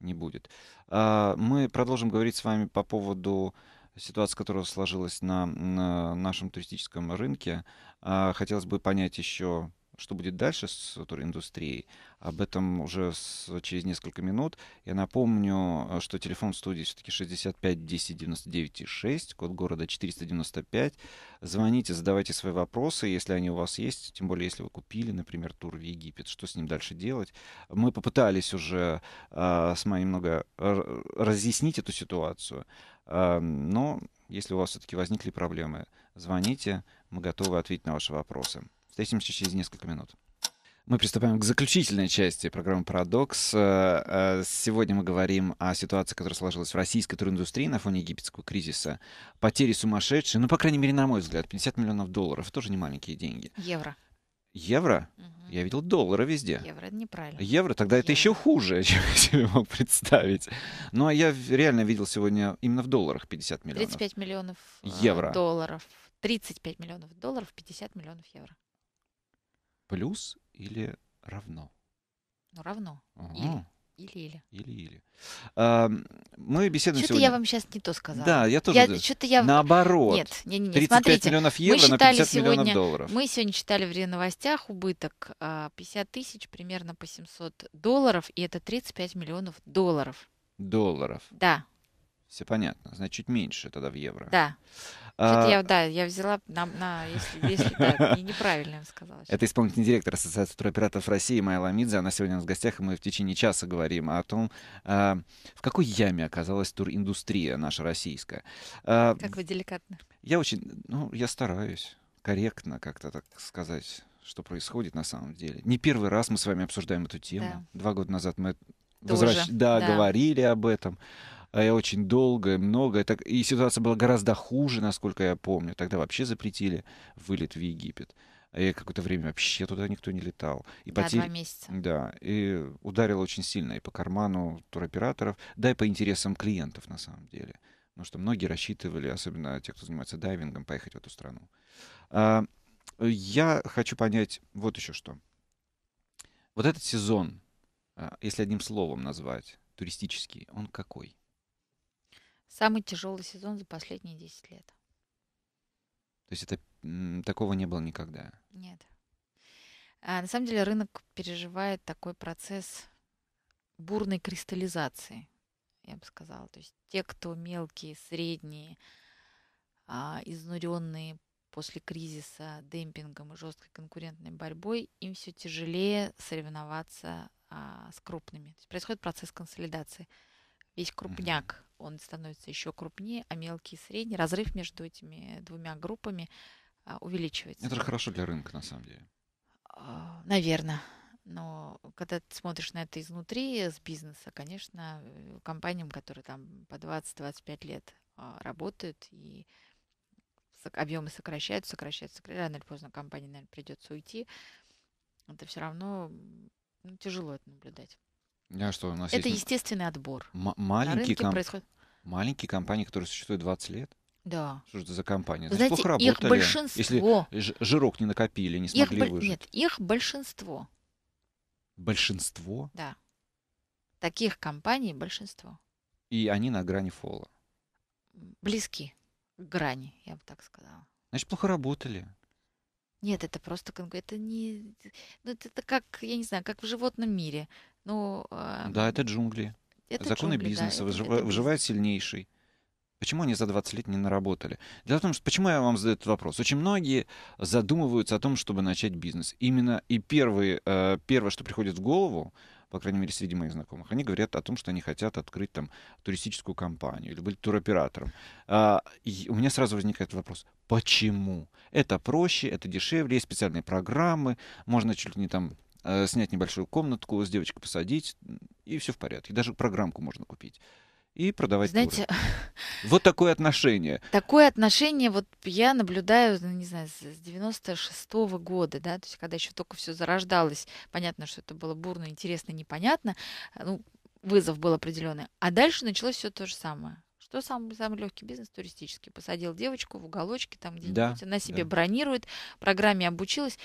не будет. А, мы продолжим говорить с вами по поводу ситуации, которая сложилась на, на нашем туристическом рынке. А, хотелось бы понять еще что будет дальше с туриндустрией, об этом уже с, через несколько минут. Я напомню, э, что телефон студии все-таки 65 10 99 6, код города 495. Звоните, задавайте свои вопросы, если они у вас есть, тем более если вы купили, например, тур в Египет, что с ним дальше делать. Мы попытались уже э, с вами немного разъяснить эту ситуацию, э, но если у вас все-таки возникли проблемы, звоните, мы готовы ответить на ваши вопросы. Встретимся через несколько минут. Мы приступаем к заключительной части программы «Парадокс». Э, э, сегодня мы говорим о ситуации, которая сложилась в российской туриндустрии на фоне египетского кризиса. Потери сумасшедшие, ну, по крайней мере, на мой взгляд, 50 миллионов долларов. тоже не маленькие деньги. Евро. Евро? Угу. Я видел доллары везде. Евро, это неправильно. Евро? Тогда Евро. это еще хуже, чем я себе мог представить. Но я реально видел сегодня именно в долларах 50 миллионов. 35 миллионов э, евро. долларов. 35 миллионов долларов, 50 миллионов евро плюс или равно? Ну, равно. Ага. Или. Или, или. А, мы беседуем Что-то сегодня... я вам сейчас не то сказала. Да, я тоже. Я, что-то я... Наоборот. Нет, не, не, не. 35 Смотрите, миллионов евро на 50 сегодня, миллионов долларов. Мы сегодня читали в новостях убыток 50 а, тысяч примерно по 700 долларов, и это 35 миллионов долларов. Долларов. Да. Все понятно. Значит, чуть меньше тогда в евро. Да. А... Я, да, я взяла на, на если, если да, неправильно я сказала. Это исполнительный директор Ассоциации туроператоров России Майя Ламидзе. Она сегодня у нас в гостях, и мы в течение часа говорим о том, а, в какой яме оказалась туриндустрия наша российская. А, как вы деликатно. Я очень, ну, я стараюсь корректно как-то так сказать, что происходит на самом деле. Не первый раз мы с вами обсуждаем эту тему. Да. Два года назад мы возвращ... да, да, говорили об этом. А я очень долго, много. Это, и ситуация была гораздо хуже, насколько я помню. Тогда вообще запретили вылет в Египет. А я какое-то время вообще туда никто не летал. И да, потери... два месяца. Да, и ударило очень сильно и по карману туроператоров, да и по интересам клиентов на самом деле. Потому что многие рассчитывали, особенно те, кто занимается дайвингом, поехать в эту страну. А, я хочу понять вот еще что. Вот этот сезон, а, если одним словом назвать, туристический, он какой? Самый тяжелый сезон за последние 10 лет. То есть это такого не было никогда? Нет. А, на самом деле рынок переживает такой процесс бурной кристаллизации, я бы сказала. То есть те, кто мелкие, средние, а, изнуренные после кризиса демпингом и жесткой конкурентной борьбой, им все тяжелее соревноваться а, с крупными. То есть происходит процесс консолидации. Весь крупняк он становится еще крупнее, а мелкий и средний, разрыв между этими двумя группами а, увеличивается. Это же хорошо для рынка, на самом деле. А, наверное. Но когда ты смотришь на это изнутри, с бизнеса, конечно, компаниям, которые там по 20-25 лет а, работают и объемы сокращаются, сокращаются, рано или поздно компании, наверное, придется уйти, это все равно ну, тяжело это наблюдать. А что, у нас это есть... естественный отбор. М- маленькие, комп... происходит... маленькие компании, которые существуют 20 лет? Да. Что это за компания? Вы знаете, плохо их большинство... Если жирок не накопили, не смогли их, выжить. Нет, их большинство. Большинство? Да. Таких компаний большинство. И они на грани фола. близки к грани, я бы так сказала. Значит, плохо работали. Нет, это просто это не, ну это, это как, я не знаю, как в животном мире. Ну, э, да, это джунгли. Это Законы джунгли, бизнеса да, выжив... это, выживает бизнес. сильнейший. Почему они за 20 лет не наработали? Дело в том, что почему я вам задаю этот вопрос? Очень многие задумываются о том, чтобы начать бизнес. Именно и первые, э, первое, что приходит в голову, по крайней мере, среди моих знакомых, они говорят о том, что они хотят открыть там туристическую компанию или быть туроператором. А, и у меня сразу возникает вопрос, почему? Это проще, это дешевле, есть специальные программы, можно чуть ли не там э, снять небольшую комнатку, с девочкой посадить, и все в порядке. Даже программку можно купить и продавать Знаете, туры. Вот такое отношение. Такое отношение вот я наблюдаю, ну, не знаю, с 96-го года, да, то есть когда еще только все зарождалось, понятно, что это было бурно, интересно, непонятно, ну, вызов был определенный. А дальше началось все то же самое. Что самый, самый легкий бизнес туристический? Посадил девочку в уголочке, там где-нибудь, да, она себе да. бронирует, программе обучилась.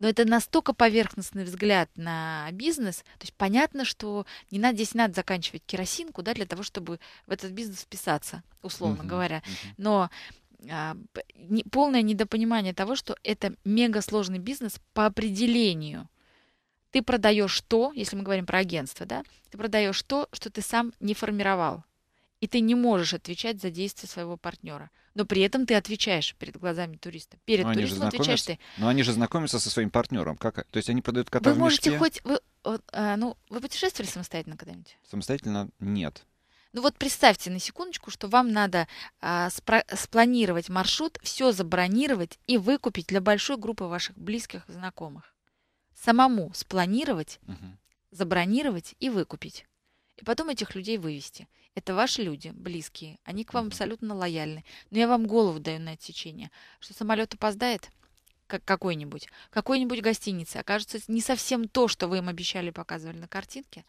Но это настолько поверхностный взгляд на бизнес. То есть понятно, что не надо здесь надо заканчивать керосинку, да, для того, чтобы в этот бизнес вписаться, условно uh-huh, говоря. Uh-huh. Но а, не, полное недопонимание того, что это мега сложный бизнес по определению. Ты продаешь то, если мы говорим про агентство, да, ты продаешь то, что ты сам не формировал. И ты не можешь отвечать за действия своего партнера но при этом ты отвечаешь перед глазами туриста. Перед но туристом отвечаешь ты. Но они же знакомятся со своим партнером. Как? То есть они продают кота Вы в можете мешке? хоть... Вы, а, ну, вы путешествовали самостоятельно когда-нибудь? Самостоятельно нет. Ну вот представьте на секундочку, что вам надо а, спро- спланировать маршрут, все забронировать и выкупить для большой группы ваших близких знакомых. Самому спланировать, угу. забронировать и выкупить. И потом этих людей вывести. Это ваши люди, близкие. Они к вам абсолютно лояльны. Но я вам голову даю на отсечение, что самолет опоздает, как какой-нибудь, какой-нибудь гостинице окажется не совсем то, что вы им обещали показывали на картинке,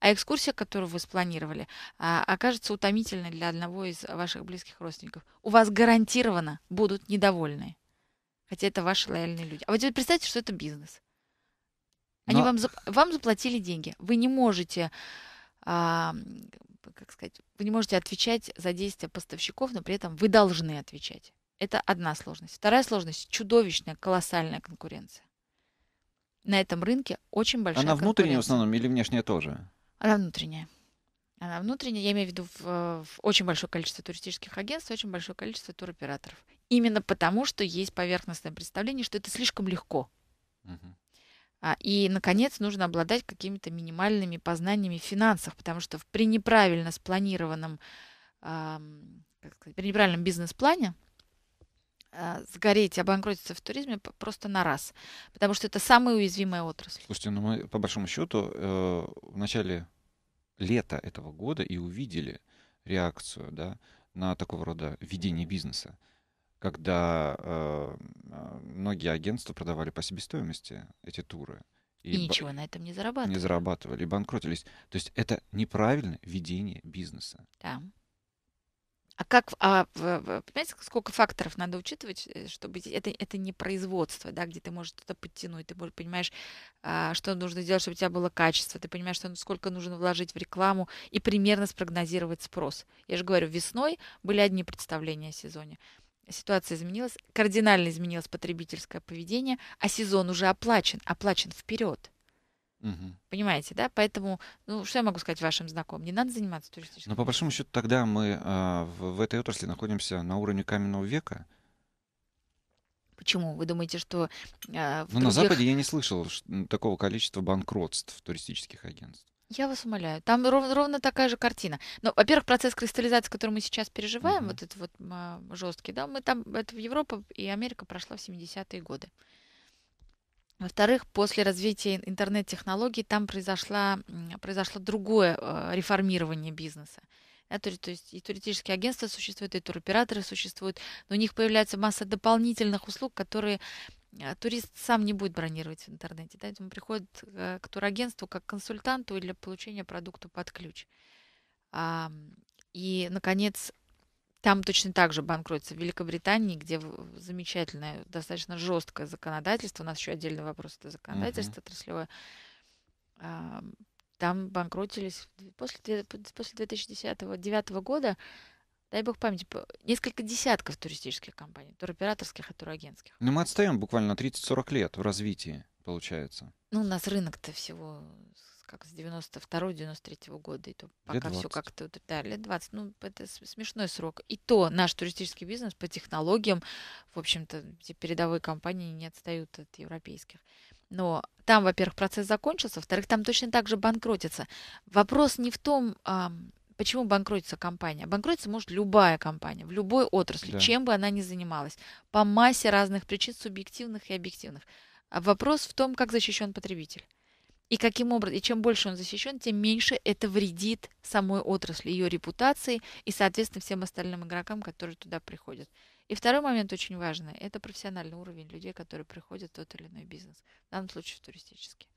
а экскурсия, которую вы спланировали, а, окажется утомительной для одного из ваших близких родственников. У вас гарантированно будут недовольны. Хотя это ваши лояльные люди. А вот теперь представьте, что это бизнес. Они Но... вам, вам заплатили деньги. Вы не можете как сказать, вы не можете отвечать за действия поставщиков, но при этом вы должны отвечать. Это одна сложность. Вторая сложность – чудовищная, колоссальная конкуренция. На этом рынке очень большая Она внутренняя в основном или внешняя тоже? Она внутренняя. Она внутренняя, я имею в виду в, в очень большое количество туристических агентств, очень большое количество туроператоров. Именно потому, что есть поверхностное представление, что это слишком легко. Угу. А, и, наконец, нужно обладать какими-то минимальными познаниями в финансах, потому что при неправильно спланированном, как сказать, при неправильном бизнес-плане а, сгореть, обанкротиться в туризме просто на раз, потому что это самая уязвимая отрасль. Слушайте, ну мы по большому счету э, в начале лета этого года и увидели реакцию да, на такого рода ведение бизнеса когда э, а, многие агентства продавали по себестоимости эти туры. И, и ничего на этом не зарабатывали. Не зарабатывали, банкротились. То есть это неправильное ведение бизнеса. Да. А как, а, понимаете, сколько факторов надо учитывать, э, чтобы это, это не производство, да, где ты можешь что-то подтянуть, ты понимаешь, а, что нужно сделать, чтобы у тебя было качество, ты понимаешь, что, сколько нужно вложить в рекламу и примерно спрогнозировать спрос. Я же говорю, весной были одни представления о сезоне ситуация изменилась, кардинально изменилось потребительское поведение, а сезон уже оплачен, оплачен вперед. Угу. Понимаете, да? Поэтому, ну, что я могу сказать вашим знакомым? Не надо заниматься туристическим. Но по большому счету тогда мы э, в, в этой отрасли находимся на уровне каменного века. Почему? Вы думаете, что... Э, ну, других... на Западе я не слышал такого количества банкротств туристических агентств. Я вас умоляю. Там ровно, ровно такая же картина. Но, во-первых, процесс кристаллизации, который мы сейчас переживаем, mm-hmm. вот этот вот а, жесткий, да, мы там, это в Европа и Америка прошла в 70-е годы. Во-вторых, после развития интернет-технологий там произошло, произошло другое э, реформирование бизнеса. Да, то, то есть и туристические агентства существуют, и туроператоры существуют, но у них появляется масса дополнительных услуг, которые турист сам не будет бронировать в интернете. Да? Он приходит э, к турагентству как консультанту для получения продукта под ключ. И, наконец, там точно так же банкротится в Великобритании, где замечательное, достаточно жесткое законодательство. У нас еще отдельный вопрос это законодательство uh-huh. отраслевое. Там банкротились после, после 2010-2009 года дай бог памяти, несколько десятков туристических компаний, туроператорских и турагентских. Но мы отстаем буквально на 30-40 лет в развитии, получается. Ну, у нас рынок-то всего как с 92-93 года, и то пока все как-то, вот, да, лет 20, ну, это смешной срок. И то наш туристический бизнес по технологиям, в общем-то, эти передовые компании не отстают от европейских. Но там, во-первых, процесс закончился, во-вторых, там точно так же банкротится. Вопрос не в том, почему банкротится компания. Банкротиться может любая компания, в любой отрасли, да. чем бы она ни занималась, по массе разных причин, субъективных и объективных. А вопрос в том, как защищен потребитель. И каким образом, и чем больше он защищен, тем меньше это вредит самой отрасли, ее репутации и, соответственно, всем остальным игрокам, которые туда приходят. И второй момент очень важный – это профессиональный уровень людей, которые приходят в тот или иной бизнес, в данном случае в туристический.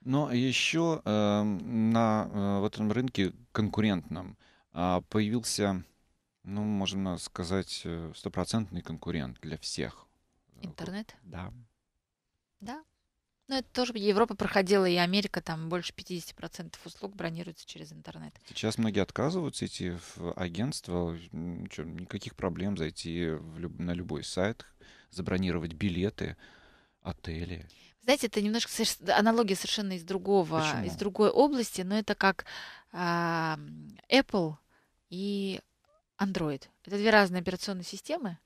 Но еще э, на э, в этом рынке конкурентном э, появился, ну, можно сказать, э, стопроцентный конкурент для всех. Интернет? Да. Да, ну, это тоже Европа проходила, и Америка, там больше 50% услуг бронируется через интернет. Сейчас многие отказываются идти в агентство, ничего, никаких проблем зайти люб... на любой сайт, забронировать билеты, отели. Знаете, это немножко аналогия совершенно из другого, Почему? из другой области, но это как а, Apple и Android. Это две разные операционные системы,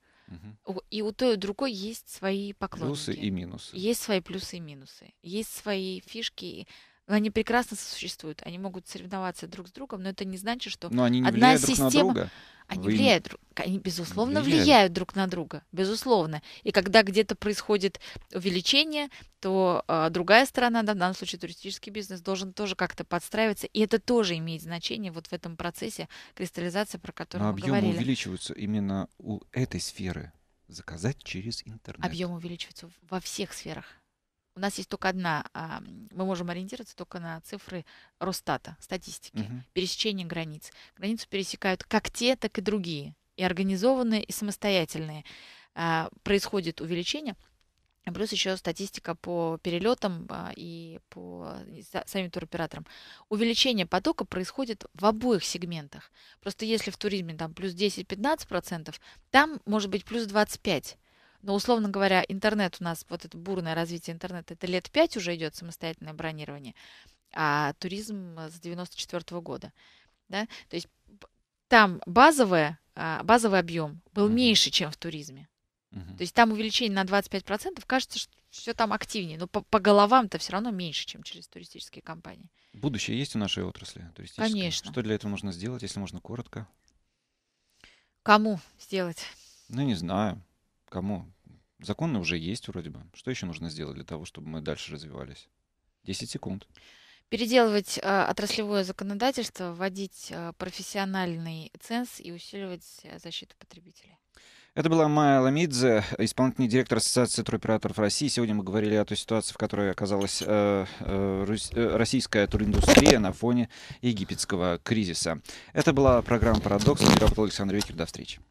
Угу. И у той и у другой есть свои поклонники. Плюсы и минусы. Есть свои плюсы и минусы. Есть свои фишки. Они прекрасно существуют. Они могут соревноваться друг с другом, но это не значит, что но они не одна система. Друг на друга. Они Вы... влияют, они безусловно влияют. влияют друг на друга, безусловно. И когда где-то происходит увеличение, то э, другая сторона, да, в данном случае туристический бизнес, должен тоже как-то подстраиваться, и это тоже имеет значение вот в этом процессе кристаллизации, про который Но мы объемы говорили. увеличиваются именно у этой сферы. Заказать через интернет. Объем увеличивается во всех сферах. У нас есть только одна, а, мы можем ориентироваться только на цифры Росстата, статистики, угу. пересечения границ. Границу пересекают как те, так и другие, и организованные, и самостоятельные. А, происходит увеличение, плюс еще статистика по перелетам а, и по самим туроператорам. Увеличение потока происходит в обоих сегментах. Просто если в туризме там плюс 10-15%, там может быть плюс 25%. Но, условно говоря, интернет у нас, вот это бурное развитие интернета, это лет пять уже идет самостоятельное бронирование, а туризм с 94 -го года. Да? То есть там базовое, а, базовый объем был uh-huh. меньше, чем в туризме. Uh-huh. То есть там увеличение на 25%, кажется, что все там активнее, но по, по головам-то все равно меньше, чем через туристические компании. Будущее есть у нашей отрасли туристической? Конечно. Что для этого нужно сделать, если можно коротко? Кому сделать? Ну, не знаю. Кому? Законы уже есть вроде бы. Что еще нужно сделать для того, чтобы мы дальше развивались? 10 секунд. Переделывать э, отраслевое законодательство, вводить э, профессиональный ценз и усиливать э, защиту потребителей. Это была Майя Ламидзе, исполнительный директор Ассоциации туроператоров России. Сегодня мы говорили о той ситуации, в которой оказалась э, э, э российская туриндустрия на фоне египетского кризиса. Это была программа «Парадокс». Меня Александр Викер. До встречи.